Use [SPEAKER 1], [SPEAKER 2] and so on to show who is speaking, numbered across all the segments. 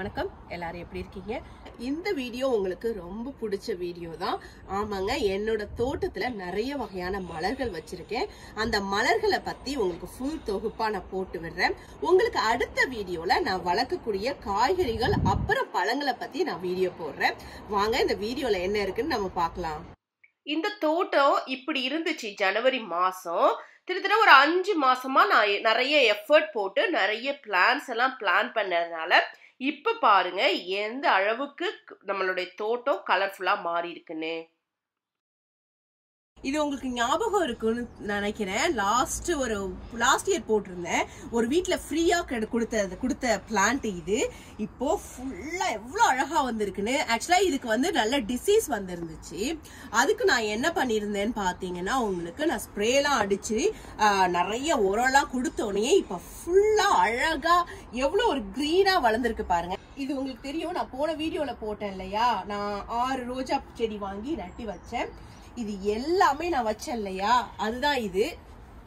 [SPEAKER 1] வணக்கம். எல்லாரும் எப்படி இருக்கீங்க? இந்த வீடியோ உங்களுக்கு ரொம்ப பிடிச்ச வீடியோ தான். ஆமாங்க என்னோட தோட்டத்துல நிறைய வகையான மலர்கள் வச்சிருக்கேன். அந்த மலர்களை பத்தி உங்களுக்கு ஃபுல் தொகுப்பா நான் போட்டு விடுறேன். உங்களுக்கு அடுத்த வீடியோல நான் வளர்க்கக்கூடிய காய்கறிகள் அப்புறம் பழங்களை பத்தி நான் வீடியோ போடுறேன். வாங்க இந்த வீடியோல என்ன இருக்குன்னு நம்ம பார்க்கலாம்.
[SPEAKER 2] இந்த தோட்டம் இப்படி இருந்துச்சு ஜனவரி மாசம். கிட்டத்தட்ட ஒரு அஞ்சு மாசமா நான் நிறைய எஃபர்ட் போட்டு நிறைய பிளான்ஸ் எல்லாம் பிளான் பண்ணதுனால இப்போ பாருங்க எந்த அளவுக்கு நம்மளுடைய தோட்டம் கலர்ஃபுல்லாக மாறி இருக்குன்னு
[SPEAKER 1] இது உங்களுக்கு ஞாபகம் இருக்குன்னு நினைக்கிறேன். லாஸ்ட் ஒரு லாஸ்ட் இயர் போட்டிருந்தேன். ஒரு வீட்டில் ஃப்ரீயாக கொடுத்த கொடுத்த பிளான்ட் இது. இப்போ ஃபுல்லாக எவ்வளோ அழகாக வந்திருக்குன்னு. ஆக்சுவலாக இதுக்கு வந்து நல்ல டிசீஸ் வந்திருந்துச்சு. அதுக்கு நான் என்ன பண்ணியிருந்தேன்னு பார்த்தீங்கன்னா உங்களுக்கு நான் ஸ்ப்ரேலாம் அடிச்சு நிறைய உரம்லாம் கொடுத்தோடனே இப்போ ஃபுல்லாக அழகாக எவ்வளோ ஒரு க்ரீனாக வளர்ந்துருக்கு பாருங்க. இது உங்களுக்கு தெரியும். நான் போன வீடியோவில் போட்டேன் இல்லையா? நான் ஆறு ரோஜா செடி வாங்கி நட்டி வச்சேன். இது எல்லாமே நான் வச்சேன் இல்லையா? அதுதான் இது.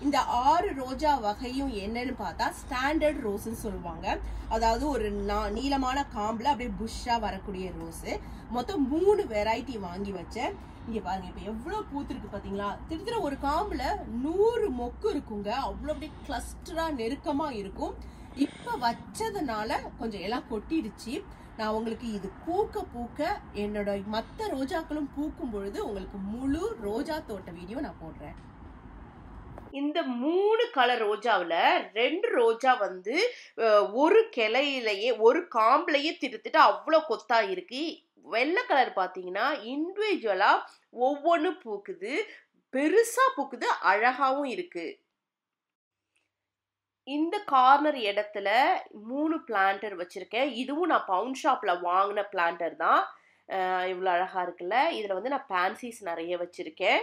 [SPEAKER 1] இந்த ஆறு ரோஜா வகையும் என்னன்னு பார்த்தா ஸ்டாண்டர்ட் ரோஸ்ன்னு சொல்லுவாங்க. அதாவது ஒரு நா- நீளமான காம்பில் அப்படியே புஷ்ஷாக வரக்கூடிய ரோஸ் மொத்தம் மூணு வெரைட்டி வாங்கி வச்சேன். இங்கே பாருங்க இப்போ எவ்வளோ பூத்துருக்கு பார்த்தீங்களா திருத்திர ஒரு காம்பில் நூறு மொக்கு இருக்குங்க. அவ்வளோ அப்படியே கிளஸ்டராக நெருக்கமாக இருக்கும். இப்போ வச்சதுனால கொஞ்சம் எல்லாம் கொட்டிடுச்சு. நான் உங்களுக்கு இது பூக்க பூக்க என்னோட மற்ற ரோஜாக்களும் பூக்கும் பொழுது உங்களுக்கு முழு ரோஜா தோட்ட வீடியோ நான் போடுறேன்.
[SPEAKER 2] இந்த மூணு கலர் ரோஜாவில் ரெண்டு ரோஜா வந்து ஒரு கிளையிலேயே ஒரு காம்புலயே திருத்துட்டு அவ்வளோ கொத்தா இருக்குது வெள்ளை கலர் பார்த்தீங்கன்னா இண்டிவிஜுவலாக ஒவ்வொன்றும் பூக்குது. பெருசாக பூக்குது அழகாகவும் இருக்குது இந்த கார்னர் இடத்துல மூணு பிளான்டர் வச்சுருக்கேன். இதுவும் நான் பவுன் ஷாப்பில் வாங்கின பிளான்டர் தான். இவ்வளோ அழகாக இருக்குல்ல? இதில் வந்து நான் பேன்சிஸ் நிறைய வச்சுருக்கேன்.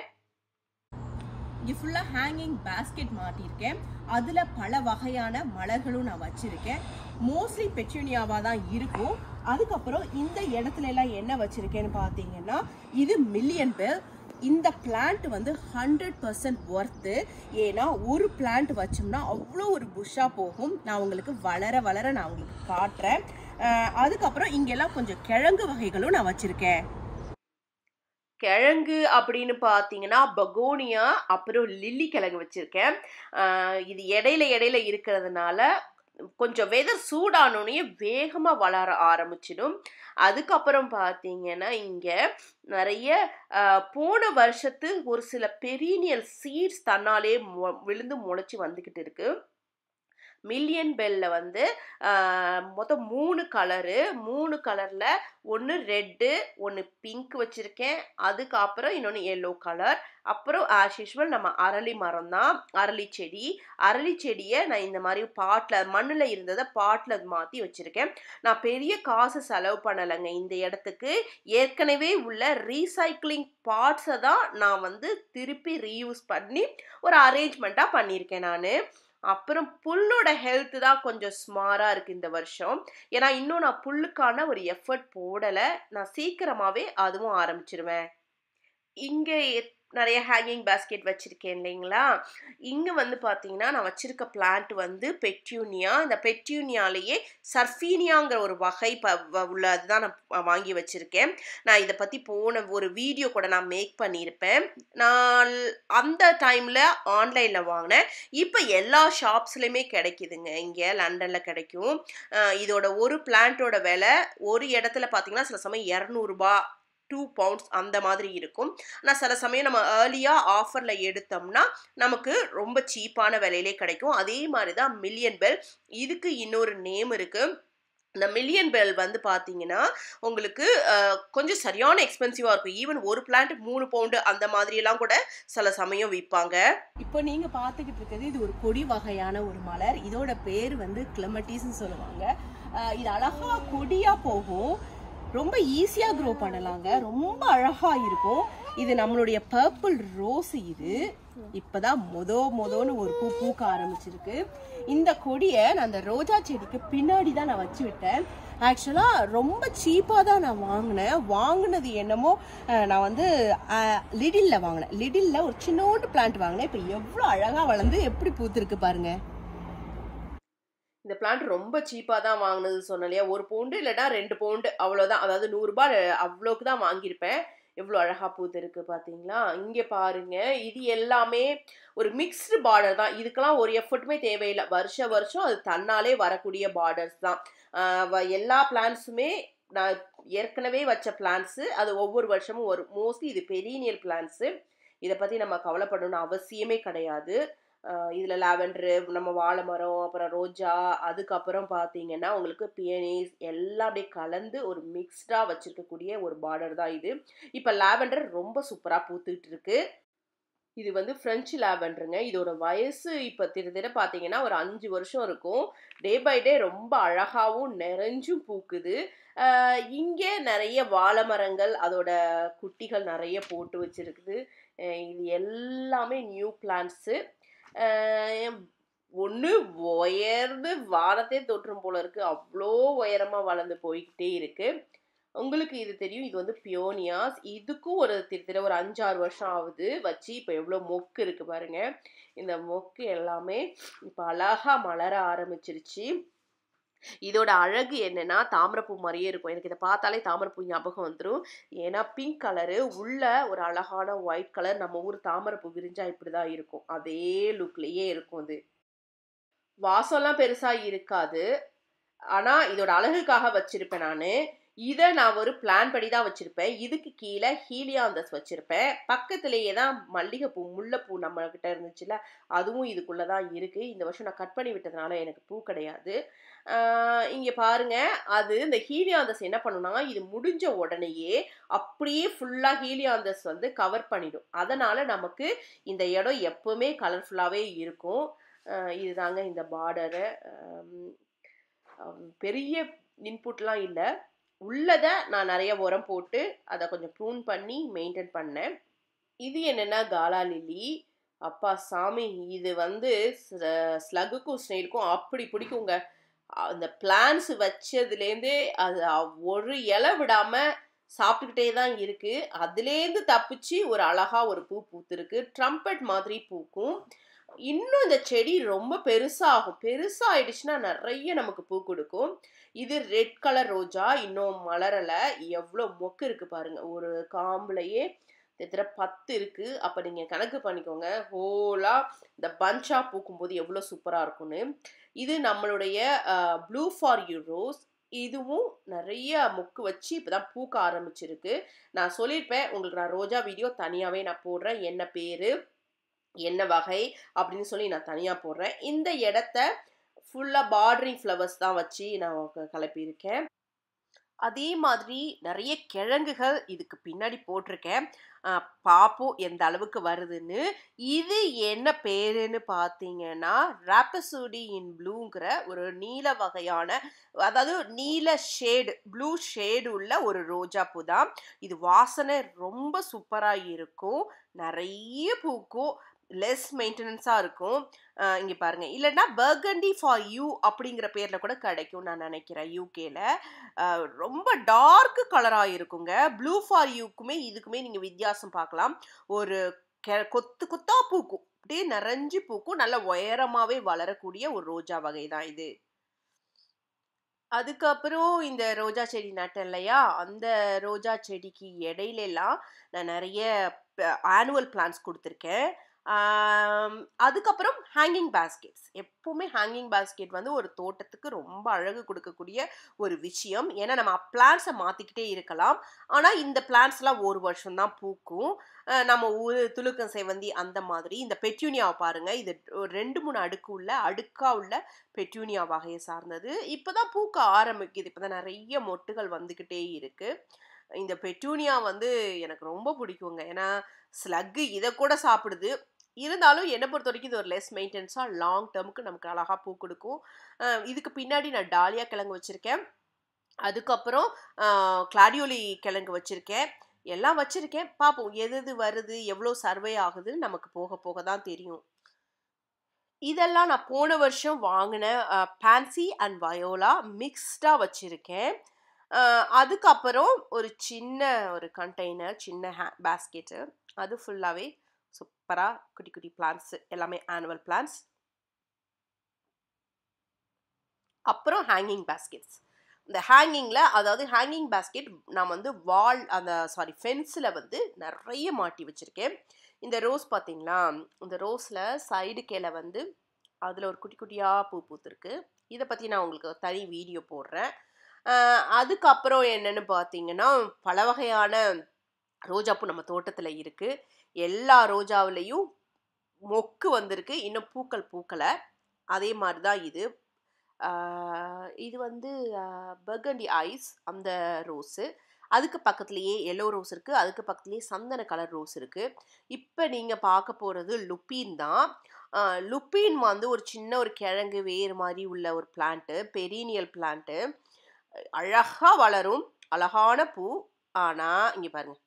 [SPEAKER 1] இங்கே ஃபுல்லாக ஹேங்கிங் பேஸ்கெட் மாட்டியிருக்கேன். அதில் பல வகையான மலர்களும் நான் வச்சுருக்கேன். மோஸ்ட்லி பெச்சுனியாவா தான் இருக்கும். அதுக்கப்புறம் இந்த இடத்துல எல்லாம் என்ன வச்சுருக்கேன்னு பார்த்தீங்கன்னா இது மில்லியன் பேர் இந்த பிளான்ட் வந்து ஹண்ட்ரட் பர்சன்ட் ஒர்த்து ஏன்னா ஒரு பிளான்ட் வச்சோம்னா அவ்வளோ ஒரு புஷ்ஷாக போகும். நான் உங்களுக்கு வளர வளர நான் உங்களுக்கு காட்டுறேன். அதுக்கப்புறம் இங்கெல்லாம் கொஞ்சம் கிழங்கு வகைகளும் நான் வச்சுருக்கேன்.
[SPEAKER 2] கிழங்கு அப்படின்னு பார்த்தீங்கன்னா பகோனியா அப்புறம் லில்லி கிழங்கு வச்சுருக்கேன். இது இடையில இடையில இருக்கிறதுனால கொஞ்சம் வெதர் சூடானோடனே வேகமாக வளர ஆரம்பிச்சிடும். அதுக்கப்புறம் பார்த்தீங்கன்னா இங்கே நிறைய போன வருஷத்து ஒரு சில பெரியனியல் சீட்ஸ் தன்னாலே மொ விழுந்து முளைச்சி வந்துக்கிட்டு இருக்குது மில்லியன் பெல்ல வந்து மொத்தம் மூணு கலரு மூணு கலரில் ஒன்று ரெட்டு ஒன்று பிங்க் வச்சுருக்கேன். அதுக்கப்புறம் இன்னொன்று எல்லோ கலர் அப்புறம் ஆஸ் யூஷுவல் நம்ம அரளி மரம் தான் அரளி செடி. அரளி செடியை நான் இந்த மாதிரி பாட்டில் மண்ணில் இருந்ததை பாட்டில் மாற்றி வச்சுருக்கேன். நான் பெரிய காசு செலவு பண்ணலைங்க இந்த இடத்துக்கு. ஏற்கனவே உள்ள ரீசைக்ளிங் பார்ட்ஸை தான் நான் வந்து திருப்பி ரீயூஸ் பண்ணி ஒரு அரேஞ்ச்மெண்ட்டாக பண்ணியிருக்கேன் நான். அப்புறம் புல்லோட ஹெல்த் தான் கொஞ்சம் ஸ்மாராக இருக்குது இந்த வருஷம். ஏன்னா இன்னும் நான் புல்லுக்கான ஒரு எஃபர்ட் போடலை. நான் சீக்கிரமாகவே அதுவும் ஆரம்பிச்சிருவேன். இங்கே நிறைய ஹேங்கிங் பேஸ்கெட் வச்சுருக்கேன் இல்லைங்களா? இங்கே வந்து பார்த்தீங்கன்னா நான் வச்சுருக்க பிளான்ட் வந்து பெட்யூனியா. இந்த பெட்யூனியாலேயே சர்ஃபீனியாங்கிற ஒரு வகை ப வ- உள்ள அதுதான் நான் வாங்கி வச்சுருக்கேன். நான் இதை பற்றி போன ஒரு வீடியோ கூட நான் மேக் பண்ணியிருப்பேன் நான் அந்த டைமில் ஆன்லைனில் வாங்கினேன். இப்போ எல்லா ஷாப்ஸ்லையுமே கிடைக்குதுங்க. இங்கே லண்டனில் கிடைக்கும். இதோட ஒரு பிளான்ட்டோட விலை ஒரு இடத்துல பார்த்தீங்கன்னா சில சமயம் இரநூறுபா டூ பவுண்ட்ஸ் அந்த மாதிரி இருக்கும். ஆனால் சில சமயம் நம்ம ஏர்லியாக ஆஃபரில் எடுத்தோம்னா நமக்கு ரொம்ப சீப்பான விலையிலே கிடைக்கும். அதே மாதிரி தான் மில்லியன் பெல் இதுக்கு இன்னொரு நேம் இருக்குது இந்த மில்லியன் பெல் வந்து பார்த்தீங்கன்னா உங்களுக்கு கொஞ்சம் சரியான எக்ஸ்பென்சிவாக இருக்கும். ஈவன் ஒரு பிளான்ட் மூணு பவுண்டு அந்த மாதிரியெல்லாம் கூட சில சமயம் விற்பாங்க
[SPEAKER 1] இப்போ நீங்கள் பார்த்துக்கிட்டு இருக்கிறது இது ஒரு கொடி வகையான ஒரு மலர். இதோட பேர் வந்து கிளமட்டிஸ்ன்னு சொல்லுவாங்க. இது அழகாக கொடியாக போகும். ரொம்ப ஈஸியாக க்ரோ பண்ணலாங்க. ரொம்ப அழகாக இருக்கும். இது நம்மளுடைய பர்பிள் ரோஸ் இது. இப்பதான் மொத மொதோன்னு ஒரு பூ பூக்க ஆரம்பிச்சிருக்கு. இந்த கொடியை நான் அந்த ரோஜா செடிக்கு பின்னாடி தான் நான் வச்சு விட்டேன். ஆக்சுவலாக ரொம்ப சீப்பாக தான் நான் வாங்கினேன். வாங்கினது என்னமோ நான் வந்து லிடில்ல வாங்கினேன். லிடில்ல ஒரு சின்னோண்டு பிளான்ட் வாங்கினேன். இப்போ எவ்வளோ அழகாக வளர்ந்து எப்படி பூத்துருக்கு பாருங்கள்
[SPEAKER 2] இந்த பிளான்ட் ரொம்ப சீப்பாக தான் வாங்கினது சொன்னேன் இல்லையா ஒரு பவுண்டு இல்லைன்னா ரெண்டு பவுண்டு அவ்வளோதான் அதாவது நூறுரூபா அவ்வளோக்கு தான் வாங்கியிருப்பேன். எவ்வளோ அழகாக பூத்து இருக்குது பார்த்தீங்களா இங்கே பாருங்கள் இது எல்லாமே ஒரு மிக்ஸ்டு பார்டர் தான். இதுக்கெல்லாம் ஒரு எஃபர்ட்டுமே தேவையில்லை. வருஷ வருஷம் அது தன்னாலே வரக்கூடிய பார்டர்ஸ் தான். வ- எல்லா பிளான்ஸுமே நான் ஏற்கனவே வச்ச பிளான்ஸு அது ஒவ்வொரு வருஷமும் வரும். மோஸ்ட்லி இது பெரியனியல் பிளான்ஸு இதை பற்றி நம்ம கவலைப்படணும்னு அவசியமே கிடையாது. இதில் லாவெண்டரு நம்ம வாழை மரம் அப்புறம் ரோஜா அதுக்கப்புறம் பார்த்தீங்கன்னா உங்களுக்கு பியனிஸ் எல்லாம் அப்படியே கலந்து ஒரு மிக்ஸ்டாக வச்சுருக்கக்கூடிய ஒரு பார்டர் தான் இது. இப்போ லாவெண்டர் ரொம்ப சூப்பராக பூத்துக்கிட்டு இருக்கு இது வந்து ஃப்ரெஞ்சு லாவெண்டருங்க. இதோட வயசு இப்போ திரு திரு பார்த்தீங்கன்னா ஒரு அஞ்சு வருஷம் இருக்கும். டே பை டே ரொம்ப அழகாகவும் நிறைஞ்சும் பூக்குது. இங்கே நிறைய வாழை மரங்கள் அதோட குட்டிகள் நிறைய போட்டு வச்சிருக்குது. இது எல்லாமே நியூ பிளான்ட்ஸு ஒன்று உயர்ந்து வானத்தே தோற்றம் போல இருக்கு. அவ்வளோ உயரமாக வளர்ந்து போய்கிட்டே இருக்கு. உங்களுக்கு இது தெரியும். இது வந்து பியோனியாஸ். இதுக்கும் ஒரு திரு ஒரு அஞ்சாறு வருஷம் ஆகுது வச்சு இப்போ எவ்வளோ மொக்கு இருக்கு பாருங்க. இந்த மொக்கு எல்லாமே இப்போ அழகா மலர ஆரம்பிச்சிருச்சு. இதோட அழகு என்னன்னா தாமரைப்பூ மாதிரியே இருக்கும். எனக்கு இதை பார்த்தாலே தாமரைப்பூ ஞாபகம் வந்துடும் ஏன்னா பிங்க் கலரு உள்ள ஒரு அழகான ஒயிட் கலர் நம்ம ஊர் தாமரைப்பூ விரிஞ்சா இப்படிதான் இருக்கும். அதே லுக்லயே இருக்கும் அது. வாசம்லாம் பெருசா இருக்காது. ஆனா இதோட அழகுக்காக வச்சிருப்பேன் நான். இதை நான் ஒரு பிளான் படி தான் வச்சிருப்பேன். இதுக்கு கீழே ஹீலியாந்தஸ் வச்சிருப்பேன். பக்கத்துலேயே தான் மல்லிகைப்பூ முல்லைப்பூ நம்ம கிட்ட இருந்துச்சுல அதுவும் இதுக்குள்ளே தான் இருக்குது இந்த வருஷம் நான் கட் பண்ணி விட்டதுனால எனக்கு பூ கிடையாது. இங்கே பாருங்க. அது இந்த ஹீலியாந்தஸ் என்ன பண்ணுனா இது முடிஞ்ச உடனேயே அப்படியே ஃபுல்லாக ஹீலியாந்தஸ் வந்து கவர் பண்ணிடும். அதனால நமக்கு இந்த இடம் எப்பவுமே கலர்ஃபுல்லாகவே இருக்கும். இதுதாங்க இந்த பார்டரு பெரிய இன்புட்லாம் இல்லை. உள்ளதை நான் நிறைய உரம் போட்டு அதை கொஞ்சம் ப்ரூன் பண்ணி மெயின்டைன் பண்ணேன். இது என்னென்னா காலா லில்லி அப்பா சாமி இது வந்து ஸ்லகுக்கும் ஸ்னெயிலுக்கும் அப்படி பிடிக்குங்க. அந்த பிளான்ஸ் வச்சதுலேருந்தே அது ஒரு இலை விடாமல் சாப்பிட்டுக்கிட்டே தான் இருக்குது அதுலேருந்து தப்பிச்சு ஒரு அழகாக ஒரு பூ பூத்துருக்கு. ட்ரம்பட் மாதிரி பூக்கும். இன்னும் இந்த செடி ரொம்ப பெருசாகும். பெருசாயிடுச்சுன்னா நிறைய நமக்கு பூ கொடுக்கும். இது ரெட் கலர் ரோஜா இன்னும் மலரலை. எவ்வளோ மொக்கு இருக்குது பாருங்கள் ஒரு காம்புலையே கிட்டத்தட்ட பத்து இருக்கு. அப்போ நீங்கள் கணக்கு பண்ணிக்கோங்க. ஹோலாக இந்த பஞ்சாக பூக்கும்போது எவ்வளோ சூப்பராக இருக்கும்னு. இது நம்மளுடைய ப்ளூ ஃபார் யூ ரோஸ் இதுவும் நிறைய மொக்கு வச்சு இப்போ தான் பூக்க ஆரம்பிச்சிருக்கு. நான் சொல்லியிருப்பேன். உங்களுக்கு நான் ரோஜா வீடியோ தனியாகவே நான் போடுறேன். என்ன பேர்? என்ன வகை அப்படின்னு சொல்லி நான் தனியாக போடுறேன். இந்த இடத்த ஃபுல்லாக பார்டரிங் ஃப்ளவர்ஸ் தான் வச்சு நான் கிளப்பியிருக்கேன் அதே மாதிரி நிறைய கிழங்குகள் இதுக்கு பின்னாடி போட்டிருக்கேன். பார்ப்போம் பாப்போம் எந்த அளவுக்கு வருதுன்னு. இது என்ன பேருன்னு பார்த்தீங்கன்னா ராப்பசூடி இன் ப்ளூங்கிற ஒரு நீல வகையான அதாவது நீல ஷேடு ப்ளூ ஷேடு உள்ள ஒரு ரோஜா பூ தான். இது வாசனை ரொம்ப சூப்பராக இருக்கும். நிறைய பூக்கும். லெஸ் மெயின்டெனன்ஸாக இருக்கும். இங்கே பாருங்கள் இல்லைன்னா பர்கண்டி ஃபார் யூ அப்படிங்கிற பேரில் கூட கிடைக்கும் நான் நினைக்கிறேன் யூகேல ரொம்ப டார்க் கலராக இருக்குங்க. ப்ளூ ஃபார் யூக்குமே இதுக்குமே நீங்கள் வித்தியாசம் பார்க்கலாம். ஒரு கெ கொத்து கொத்தா பூக்கும். அப்படியே நிறைஞ்சு பூக்கும். நல்ல உயரமாகவே வளரக்கூடிய ஒரு ரோஜா வகை தான் இது. அதுக்கப்புறம் இந்த ரோஜா செடி நட்டேன் இல்லையா? அந்த ரோஜா செடிக்கு இடையிலலாம் நான் நிறைய ஆனுவல் பிளான்ஸ் கொடுத்துருக்கேன். அதுக்கப்புறம் ஹேங்கிங் பேஸ்கெட்ஸ் எப்போவுமே ஹேங்கிங் பேஸ்கெட் வந்து ஒரு தோட்டத்துக்கு ரொம்ப அழகு கொடுக்கக்கூடிய ஒரு விஷயம். ஏன்னா நம்ம பிளான்ஸை மாற்றிக்கிட்டே இருக்கலாம். ஆனால் இந்த பிளான்ஸ்லாம் ஒரு வருஷம் தான் பூக்கும். நம்ம ஊர் துலுக்கம் செவந்தி அந்த மாதிரி. இந்த பெட்யூனியாவை பாருங்கள் இது ரெண்டு மூணு அடுக்கு உள்ள அடுக்காக உள்ள பெட்யூனியா வகையை சார்ந்தது. இப்போ தான் பூக்க ஆரம்பிக்குது. இப்போ தான் நிறைய மொட்டுகள் வந்துக்கிட்டே இருக்குது இந்த பெட்டூனியா வந்து எனக்கு ரொம்ப பிடிக்குங்க. ஏன்னா ஸ்லக்கு இதை கூட சாப்பிடுது. இருந்தாலும் என்னை பொறுத்த வரைக்கும் இது ஒரு லெஸ் மெயின்டெனன்ஸாக லாங் டேர்முக்கு நமக்கு அழகாக பூ கொடுக்கும். இதுக்கு பின்னாடி நான் டாலியா கிழங்கு வச்சுருக்கேன். அதுக்கப்புறம் கிளாடியோலி கிழங்கு வச்சுருக்கேன். எல்லாம் வச்சுருக்கேன். பார்ப்போம் எது எது வருது எவ்வளோ சர்வே ஆகுதுன்னு நமக்கு போக போக தான் தெரியும். இதெல்லாம் நான் போன வருஷம் வாங்கின பேன்சி அண்ட் வயோலா மிக்ஸ்டாக வச்சுருக்கேன். அதுக்கப்புறம் ஒரு சின்ன ஒரு கண்டெய்னர் சின்ன ஹே பேஸ்கெட்டு அது ஃபுல்லாகவே சூப்பராக குட்டி குட்டி பிளான்ஸ் எல்லாமே ஆனுவல் பிளான்ஸ் அப்புறம் ஹேங்கிங் பேஸ்கெட்ஸ் இந்த ஹேங்கிங்கில் அதாவது ஹேங்கிங் பேஸ்கெட் நான் வந்து வால் அந்த சாரி ஃபென்ஸில் வந்து நிறைய மாட்டி வச்சுருக்கேன். இந்த ரோஸ் பார்த்தீங்களா? இந்த ரோஸில் சைடு கீழே வந்து அதில் ஒரு குட்டி குட்டியாக பூ பூத்துருக்கு. இதை பற்றி நான் உங்களுக்கு தனி வீடியோ போடுறேன். அதுக்கப்புறம் என்னென்னு பார்த்தீங்கன்னா பல வகையான ரோஜாப்பூ நம்ம தோட்டத்தில் இருக்குது எல்லா ரோஜாவிலையும் மொக்கு வந்திருக்கு. இன்னும் பூக்கள் பூக்கலை. அதே மாதிரி தான் இது இது வந்து பர்கண்டி ஐஸ் அந்த ரோஸு. அதுக்கு பக்கத்துலேயே எல்லோ ரோஸ் இருக்குது அதுக்கு பக்கத்துலேயே சந்தன கலர் ரோஸ் இருக்குது இப்போ நீங்கள் பார்க்க போகிறது லுப்பீன் தான். லுப்பீன் வந்து ஒரு சின்ன ஒரு கிழங்கு வேறு மாதிரி உள்ள ஒரு பிளான்ட்டு பெரீனியல் பிளான்ட்டு. அழகாக வளரும். அழகான பூ. ஆனால் இங்கே பாருங்கள்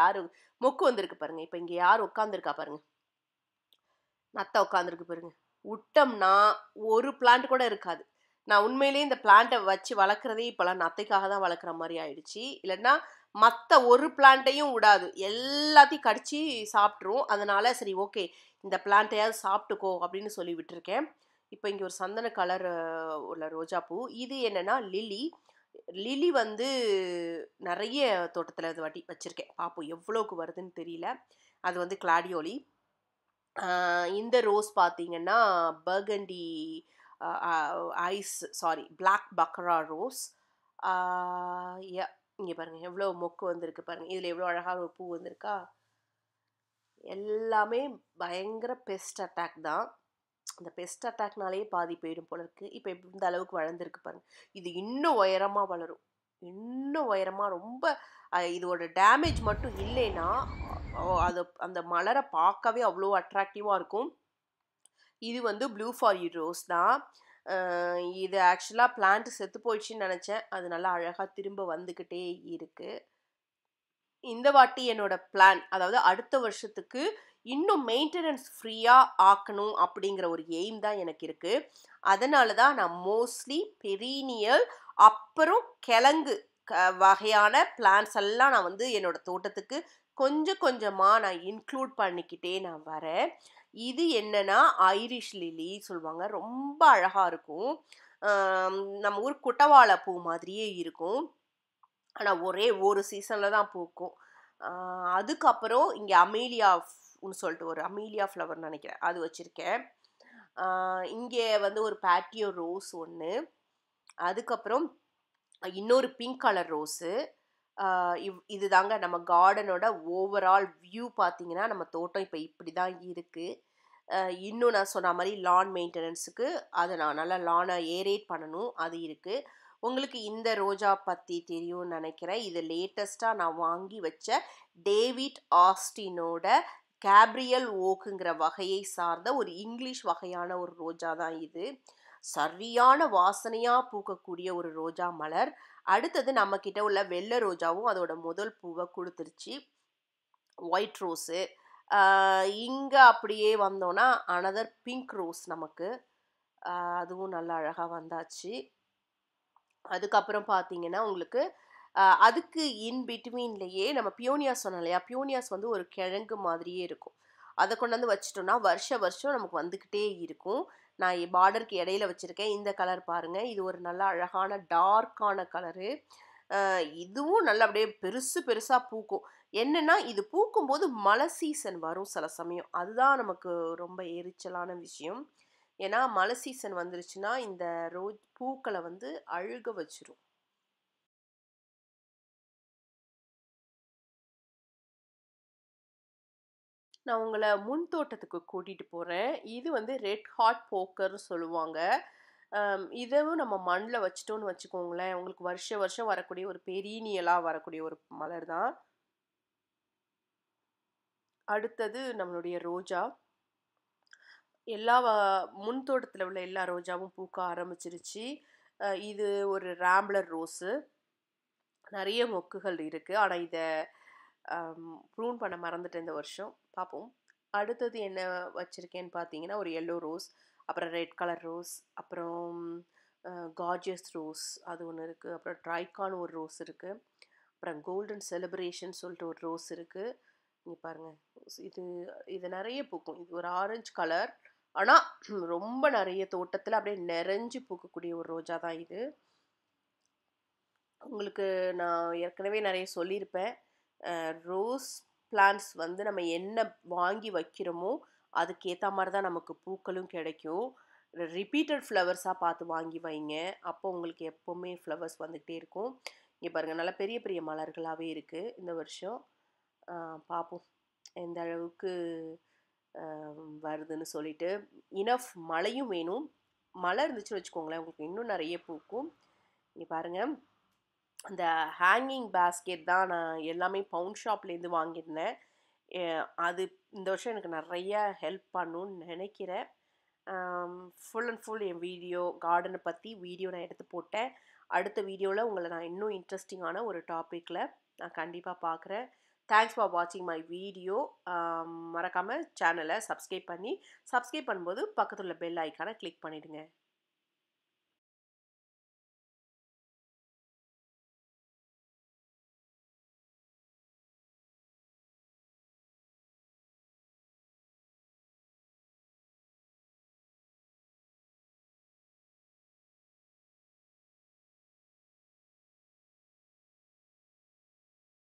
[SPEAKER 2] யார் மொக்கு வந்திருக்கு பாருங்க. இப்போ இங்கே யார் உட்காந்துருக்கா பாருங்க. நத்தை உட்காந்துருக்கு பாருங்க. விட்டோம்னா ஒரு பிளான்ட் கூட இருக்காது. நான் உண்மையிலேயே இந்த பிளான்ட்டை வச்சு வளர்க்குறதே இப்போலாம் நத்தைக்காக தான் வளர்க்குற மாதிரி ஆயிடுச்சு. இல்லைன்னா மற்ற ஒரு பிளான்ட்டையும் விடாது. எல்லாத்தையும் கடிச்சு சாப்பிட்ரும் அதனால சரி ஓகே இந்த பிளான்ட்டையாவது சாப்பிட்டுக்கோ அப்படின்னு சொல்லி விட்டுருக்கேன். இப்போ இங்கே ஒரு சந்தன கலர் உள்ள ரோஜாப்பூ. இது என்னென்னா லில்லி. லிலி வந்து நிறைய தோட்டத்தில் இது வாட்டி வச்சுருக்கேன். பார்ப்போம் எவ்வளோக்கு வருதுன்னு தெரியல. அது வந்து கிளாடியோலி. இந்த ரோஸ் பார்த்தீங்கன்னா burgundy ice sorry black baccara rose. இங்கே பாருங்கள் எவ்வளோ மொக்கு வந்திருக்கு பாருங்கள் இதில் எவ்வளோ அழகாக ஒரு பூ வந்திருக்கா? எல்லாமே பயங்கர பெஸ்ட் அட்டாக் தான். இந்த பெஸ்ட் அட்டாக்னாலேயே பாதி போயிடும் போல இருக்கு. இப்போ இந்த அளவுக்கு வளர்ந்துருக்கு பாருங்க. இது இன்னும் உயரமாக வளரும். இன்னும் உயரமாக ரொம்ப இதோட டேமேஜ் மட்டும் இல்லைன்னா அது அந்த மலரை பார்க்கவே அவ்வளோ அட்ராக்டிவாக இருக்கும். இது வந்து ப்ளூ ஃபார் யூ ரோஸ் தான். இது ஆக்சுவலாக பிளான்ட் செத்து போயிடுச்சுன்னு நினச்சேன். அது நல்லா அழகாக திரும்ப வந்துக்கிட்டே இருக்குது இந்த வாட்டி என்னோடய பிளான் அதாவது அடுத்த வருஷத்துக்கு இன்னும் மெயின்டெனன்ஸ் ஃப்ரீயாக ஆக்கணும் அப்படிங்கிற ஒரு எய்ம் தான் எனக்கு இருக்குது அதனால தான் நான் மோஸ்ட்லி பெரீனியல் அப்புறம் கிழங்கு க வகையான பிளான்ஸ் எல்லாம் நான் வந்து என்னோட தோட்டத்துக்கு கொஞ்சம் கொஞ்சமாக நான் இன்க்ளூட் பண்ணிக்கிட்டே நான் வரேன். இது என்னென்னா ஐரிஷ் லிலி சொல்லுவாங்க. ரொம்ப அழகாக இருக்கும். நம்ம ஊர் குட்டவாழை பூ மாதிரியே இருக்கும். ஆனால் ஒரே ஒரு சீசனில் தான் பூக்கும். அதுக்கப்புறம் இங்கே அமேலியா அப்படின்னு சொல்லிட்டு ஒரு அமீலியா ஃப்ளவர் நினைக்கிறேன். அது வச்சுருக்கேன். இங்கே வந்து ஒரு பேட்டியோ ரோஸ் ஒன்று அதுக்கப்புறம் இன்னொரு பிங்க் கலர் ரோஸு இவ் இதுதாங்க நம்ம கார்டனோட ஓவரால் வியூ பார்த்தீங்கன்னா நம்ம தோட்டம் இப்போ இப்படி தான் இருக்குது இன்னும் நான் சொன்ன மாதிரி லான் மெயின்டெனன்ஸுக்கு அதை நான் நல்லா லானை ஏரேட் பண்ணணும். அது இருக்குது உங்களுக்கு இந்த ரோஜா பற்றி தெரியும்னு நினைக்கிறேன். இது லேட்டஸ்ட்டாக நான் வாங்கி வச்ச டேவிட் ஆஸ்டினோட கேப்ரியல் ஓக்குங்கிற வகையை சார்ந்த ஒரு இங்கிலீஷ் வகையான ஒரு ரோஜா தான் இது. சரியான வாசனையாக பூக்கக்கூடிய ஒரு ரோஜா மலர். அடுத்தது நம்மக்கிட்ட உள்ள வெள்ளை ரோஜாவும் அதோட முதல் பூவை கொடுத்துருச்சு. ஒயிட் ரோஸு இங்கே அப்படியே வந்தோன்னா அனதர் பிங்க் ரோஸ் நமக்கு. அதுவும் நல்லா அழகாக வந்தாச்சு. அதுக்கப்புறம் பார்த்தீங்கன்னா உங்களுக்கு அதுக்கு இன் பிட்வீன்லேயே நம்ம பியோனியாஸ் சொன்னோம் இல்லையா? பியோனியாஸ் வந்து ஒரு கிழங்கு மாதிரியே இருக்கும். அதை கொண்டு வந்து வச்சிட்டோம்னா வருஷ வருஷம் நமக்கு வந்துக்கிட்டே இருக்கும். நான் பார்டருக்கு இடையில வச்சுருக்கேன். இந்த கலர் பாருங்கள் இது ஒரு நல்ல அழகான டார்க்கான கலரு. இதுவும் நல்லா அப்படியே பெருசு பெருசாக பூக்கும். என்னென்னா இது பூக்கும்போது மழை சீசன் வரும் சில சமயம். அதுதான் நமக்கு ரொம்ப எரிச்சலான விஷயம். ஏன்னா மழை சீசன் வந்துருச்சுன்னா இந்த ரோஜ் பூக்களை வந்து அழுக வச்சிரும். நான் உங்களை முன் தோட்டத்துக்கு கூட்டிகிட்டு போகிறேன் இது வந்து ரெட் ஹாட் போக்கர்னு சொல்லுவாங்க. இதவும் இதுவும் நம்ம மண்ணில் வச்சிட்டோம்னு வச்சுக்கோங்களேன். உங்களுக்கு வருஷ வருஷம் வரக்கூடிய ஒரு பெரீனியலாக வரக்கூடிய ஒரு மலர் தான். அடுத்தது நம்மளுடைய ரோஜா. எல்லா முன் தோட்டத்தில் உள்ள எல்லா ரோஜாவும் பூக்க ஆரம்பிச்சிருச்சு. இது ஒரு ராம்ப்ளர் ரோஸு நிறைய மொக்குகள் இருக்குது ஆனால் இதை ப்ரூன் பண்ண மறந்துட்டேன் இந்த வருஷம். பார்ப்போம் அடுத்தது என்ன வச்சுருக்கேன்னு பார்த்தீங்கன்னா ஒரு எல்லோ ரோஸ் அப்புறம் ரெட் கலர் ரோஸ் அப்புறம் கார்ஜியஸ் ரோஸ் அது ஒன்று இருக்குது அப்புறம் ட்ரைகான் ஒரு ரோஸ் இருக்குது அப்புறம் கோல்டன் செலிப்ரேஷன் சொல்லிட்டு ஒரு ரோஸ் இருக்குது இங்கே பாருங்கள் இது இது நிறைய பூக்கும். இது ஒரு ஆரஞ்சு கலர் ஆனால் ரொம்ப நிறைய தோட்டத்தில் அப்படியே நிறைஞ்சு பூக்கக்கூடிய ஒரு ரோஜா தான் இது. உங்களுக்கு நான் ஏற்கனவே நிறைய சொல்லியிருப்பேன். ரோஸ் பிளான்ஸ் வந்து நம்ம என்ன வாங்கி வைக்கிறோமோ அதுக்கேற்ற மாதிரி தான் நமக்கு பூக்களும் கிடைக்கும். ரிப்பீட்டட் ஃப்ளவர்ஸாக பார்த்து வாங்கி வைங்க. அப்போ உங்களுக்கு எப்போவுமே ஃப்ளவர்ஸ் வந்துக்கிட்டே இருக்கும். இங்கே பாருங்கள் நல்லா பெரிய பெரிய மலர்களாகவே இருக்குது இந்த வருஷம். பார்ப்போம். எந்த அளவுக்கு வருதுன்னு சொல்லிட்டு. இனஃப் மழையும் வேணும். மழை இருந்துச்சுன்னு வச்சுக்கோங்களேன் உங்களுக்கு இன்னும் நிறைய பூக்கும். இங்கே பாருங்கள் அந்த ஹேங்கிங் பேஸ்கெட் தான் நான் எல்லாமே பவுண்ட் ஷாப்லேருந்து வாங்கியிருந்தேன். அது இந்த வருஷம் எனக்கு நிறைய ஹெல்ப் பண்ணுன்னு நினைக்கிறேன். ஃபுல் அண்ட் ஃபுல் என் வீடியோ கார்டனை பற்றி வீடியோ நான் எடுத்து போட்டேன். அடுத்த வீடியோவில் உங்களை நான் இன்னும் இன்ட்ரெஸ்டிங்கான ஒரு டாப்பிக்கில் நான் கண்டிப்பாக பார்க்குறேன் தேங்க்ஸ் ஃபார் வாட்சிங் மை வீடியோ மறக்காமல் சேனலை சப்ஸ்கிரைப் பண்ணி சப்ஸ்கிரைப் பண்ணும்போது பக்கத்தில் உள்ள பெல் ஐக்கானை கிளிக் பண்ணிவிடுங்க